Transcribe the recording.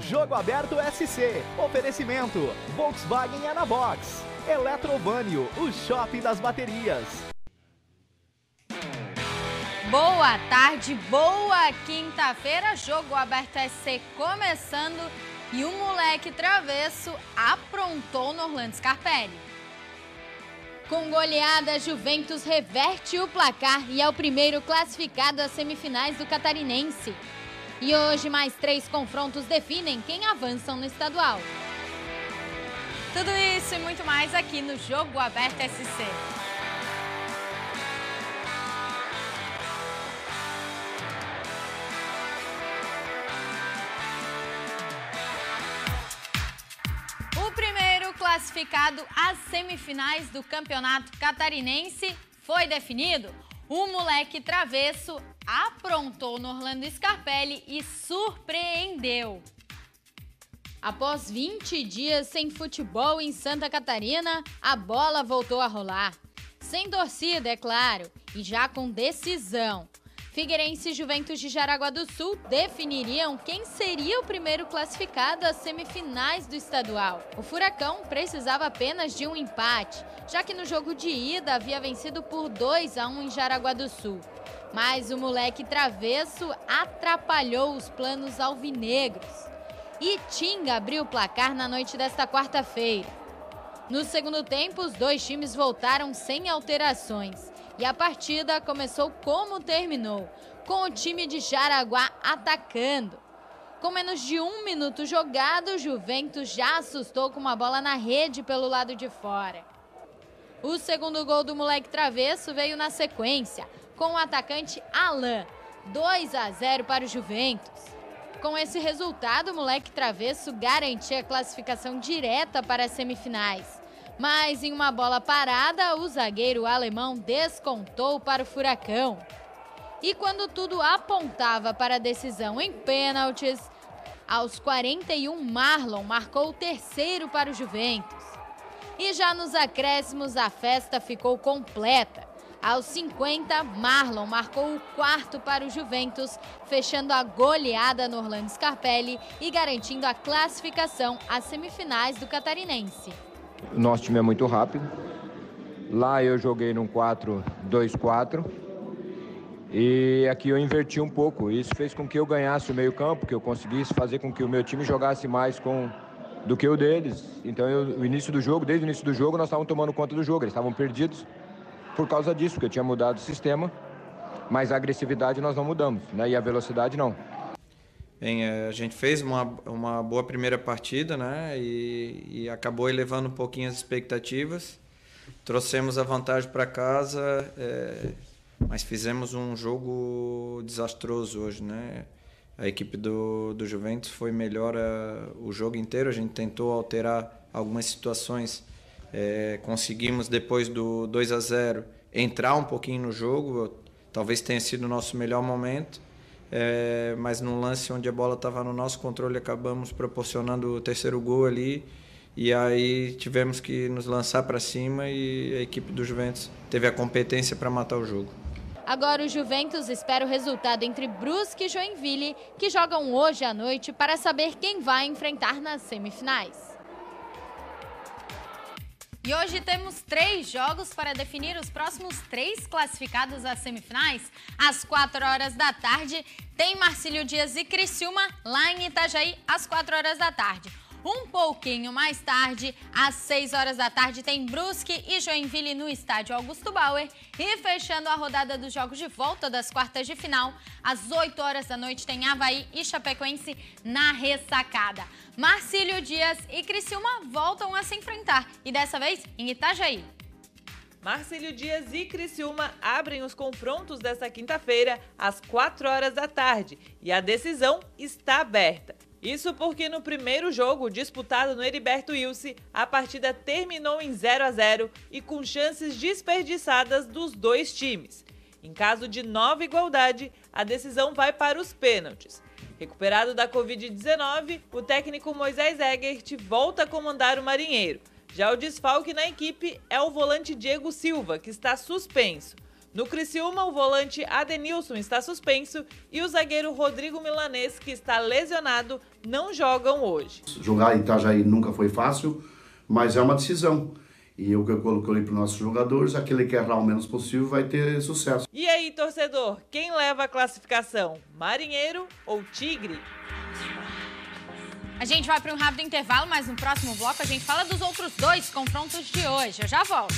Jogo Aberto SC. Oferecimento. Volkswagen Anabox. Eletrobânio, o shopping das baterias. Boa tarde, boa quinta-feira. Jogo Aberto SC começando e o moleque travesso aprontou no Orlando Scarpelli. Com goleada, Juventus reverte o placar e é o primeiro classificado às semifinais do Catarinense. E hoje mais três confrontos definem quem avançam no estadual. Tudo isso e muito mais aqui no Jogo Aberto SC. O primeiro classificado às semifinais do Campeonato Catarinense foi definido. O moleque travesso aprontou no Orlando Scarpelli e surpreendeu. Após 20 dias sem futebol em Santa Catarina, a bola voltou a rolar. Sem torcida, é claro, e já com decisão. Figueirense e Juventus de Jaraguá do Sul definiriam quem seria o primeiro classificado às semifinais do estadual. O Furacão precisava apenas de um empate, já que no jogo de ida havia vencido por 2 a 1 em Jaraguá do Sul. Mas o moleque travesso atrapalhou os planos alvinegros. E Tinga abriu o placar na noite desta quarta-feira. No segundo tempo, os dois times voltaram sem alterações. E a partida começou como terminou, com o time de Jaraguá atacando. Com menos de um minuto jogado, o Juventus já assustou com uma bola na rede pelo lado de fora. O segundo gol do moleque travesso veio na sequência, com o atacante Alain, 2 a 0 para o Juventus. Com esse resultado, o moleque travesso garantia a classificação direta para as semifinais. Mas em uma bola parada, o zagueiro alemão descontou para o Furacão. E quando tudo apontava para a decisão em pênaltis, aos 41, Marlon marcou o terceiro para o Juventus. E já nos acréscimos, a festa ficou completa. Aos 50, Marlon marcou o quarto para o Juventus, fechando a goleada no Orlando Scarpelli e garantindo a classificação às semifinais do Catarinense. Nosso time é muito rápido. Lá eu joguei num 4-2-4. E aqui eu inverti um pouco. Isso fez com que eu ganhasse o meio-campo, que eu conseguisse fazer com que o meu time jogasse mais com do que o deles. Então, eu, o início do jogo, desde o início do jogo, nós estávamos tomando conta do jogo. Eles estavam perdidos por causa disso, porque eu tinha mudado o sistema. Mas a agressividade nós não mudamos, né? E a velocidade não. Bem, é, a gente fez uma, uma boa primeira partida, né? E, e acabou elevando um pouquinho as expectativas. Trouxemos a vantagem para casa, é, mas fizemos um jogo desastroso hoje, né? A equipe do, do Juventus foi melhor a, o jogo inteiro. A gente tentou alterar algumas situações. É, conseguimos, depois do 2 a 0 entrar um pouquinho no jogo. Talvez tenha sido o nosso melhor momento é, mas no lance onde a bola estava no nosso controle acabamos proporcionando o terceiro gol ali e aí tivemos que nos lançar para cima e a equipe do Juventus teve a competência para matar o jogo. Agora o Juventus espera o resultado entre Brusque e Joinville, que jogam hoje à noite para saber quem vai enfrentar nas semifinais. E hoje temos três jogos para definir os próximos três classificados às semifinais. Às 4 horas da tarde, tem Marcílio Dias e Criciúma lá em Itajaí, às 4 horas da tarde. Um pouquinho mais tarde, às 6 horas da tarde, tem Brusque e Joinville no estádio Augusto Bauer. E fechando a rodada dos jogos de volta das quartas de final, às 8 horas da noite, tem Havaí e Chapecoense na ressacada. Marcílio Dias e Criciúma voltam a se enfrentar, e dessa vez em Itajaí. Marcílio Dias e Criciúma abrem os confrontos desta quinta-feira às 4 horas da tarde e a decisão está aberta. Isso porque no primeiro jogo, disputado no Heriberto Wilson, a partida terminou em 0 a 0 e com chances desperdiçadas dos dois times. Em caso de nova igualdade, a decisão vai para os pênaltis. Recuperado da Covid-19, o técnico Moisés Egert volta a comandar o Marinheiro. Já o desfalque na equipe é o volante Diego Silva, que está suspenso. No Criciúma, o volante Adenilson está suspenso e o zagueiro Rodrigo Milanês, que está lesionado, não jogam hoje. Jogar em Itajaí nunca foi fácil, mas é uma decisão. E o que eu coloquei para os nossos jogadores, aquele que errar o menos possível vai ter sucesso. E aí, torcedor, quem leva a classificação? Marinheiro ou Tigre? A gente vai para um rápido intervalo, mas no próximo bloco a gente fala dos outros dois confrontos de hoje. Eu já volto.